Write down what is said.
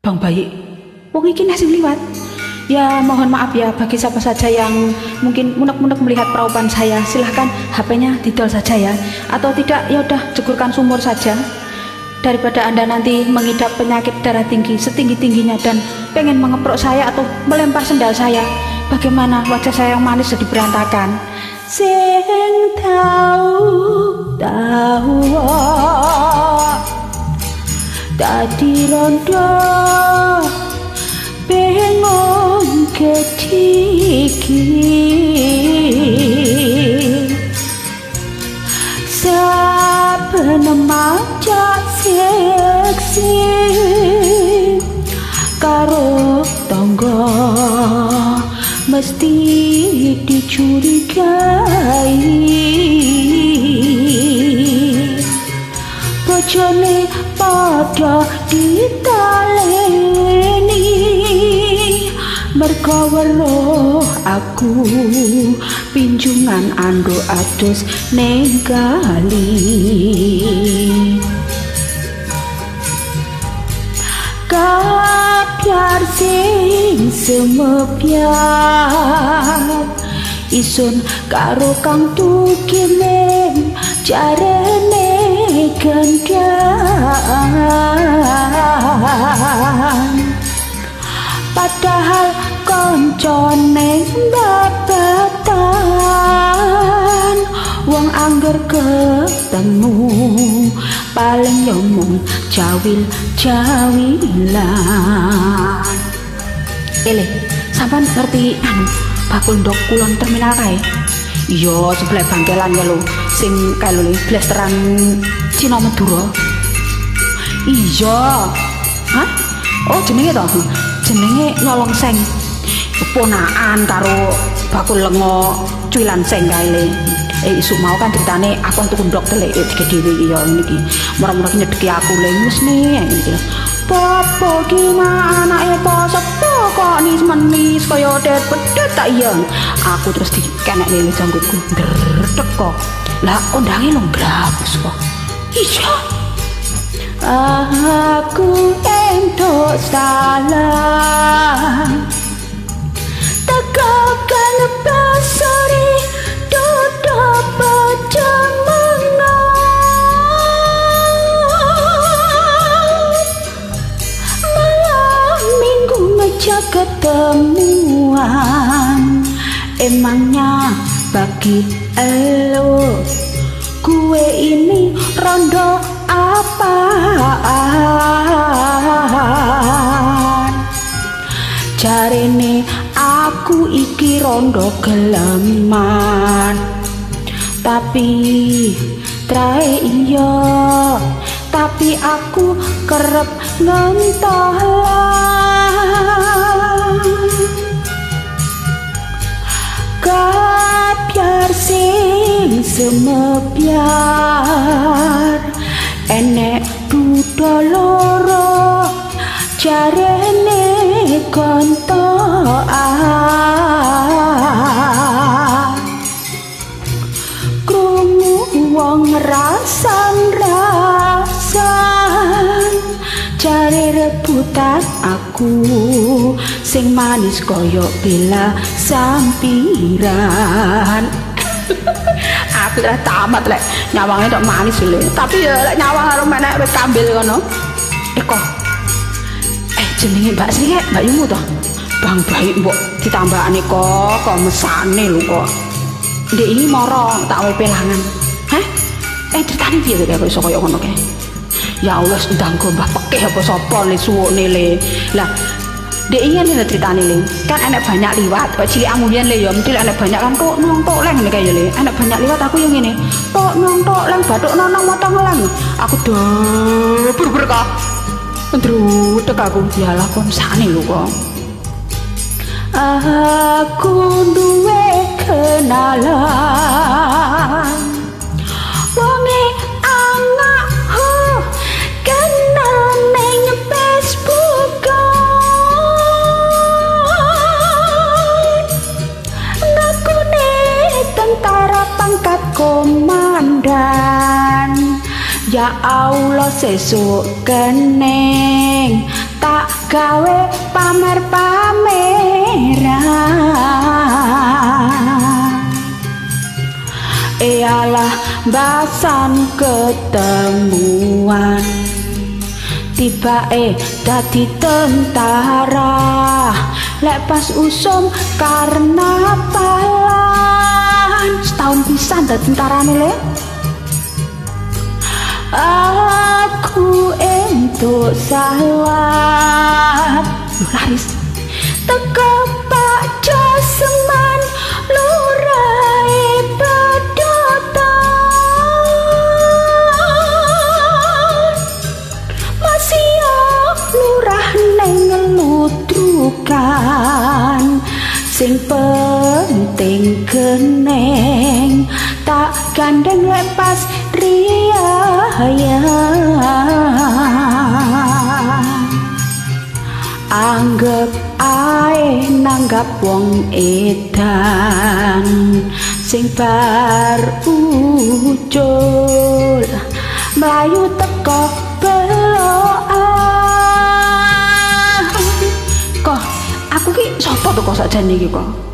Bang Bayi, wong iki nasi liwat. Ya mohon maaf ya bagi siapa saja yang mungkin munek-munek melihat peraupan saya. Silahkan HP-nya didol saja ya. Atau tidak ya udah cegurkan sumur saja. Daripada anda nanti mengidap penyakit darah tinggi setinggi-tingginya dan pengen mengeprok saya atau melempar sendal saya bagaimana wajah saya yang manis jadi berantakan? Sing tahu tahu rondo bingung ketiki. Saben maca seksi? Karo tangga mesti dicurigai. Bojone padha ditaleni merga weruh aku pinjungan ando adus ning kali sing semepyat isun karo kang tukimeng jarene gendang padahal koncone babatan. Wong angger ketemu paling nyomong jawil jawilan ele sampean ngerti anu bakul ndok kulon terminal kae iya sebelah bangkelan ya lo sing kae lho blasteran Cina Madura. Iya. Hah? Oh jenenge to? Jenenge nyolong seng. Ponakan karo bakul lengo cuilan seng kae le. Eh isu mau kan ceritane aku tuku ndok telek eh, tiga dewi iya niki murah-murah nyedeki aku le wis nih iki Popo gina anake poso kok nis menis kaya det pedet tak iya. Aku terus dikenek lele janggutku. Ndredeg kok. Lah kondange lo grabus kok. Iya. Aku entuk salah tegakan ngejak ketemuan. Emangnya bagi elo kue ini rondo apaan? Jarene aku iki rondo geleman tapi trae iya tapi aku kerep ngentolan kapiar sing semepiar enek duda loro jarene kontoan sing manis koyo bela sampiran. Aku lah tamat lek. Nyawangnya tok manis lho tapi ya lek nyawang karo menek wis kambil ngono. Eko. Eh jenenge Mbak Sri kek Mbak Yumu toh? Bang baik mbok. Ditambahane kok kok mesane lho kok. Dek ini moro tak wae pelangan. Heh eh ceritane piye to kok iso koyo ngono kae Ya Allah ndang go mbah pekeh apa sapa le suwune le. Lah Dek ingin nih ceritanya le, kan enak banyak liwat, kok cilik amulian le ya, mesti enak banyak kan tok nong tok leng nih kayak le, enak banyak liwat aku yang ini, tok nong tok leng batuk nonong motong leng, aku debur berkah, ndrudek aku dialah kon sane lho kok. Aku duwe kenalan Allah sesuk keneng. Tak gawe pamer pameran Iyalah basan ketemuan. Tiba dadi tentara. Lek pas usum karena palan setahun pisan dadi tentara nih aku entuk salah laris. Teko pak jaseman lurai pedotan masih lurah neng ngelutrukan sing penting keneng tak gandeng lepas ria ya anggap ae nanggap wong edan sing bar ucul mlayu teko beloan kok aku ki sapa to kok sakjane iki kok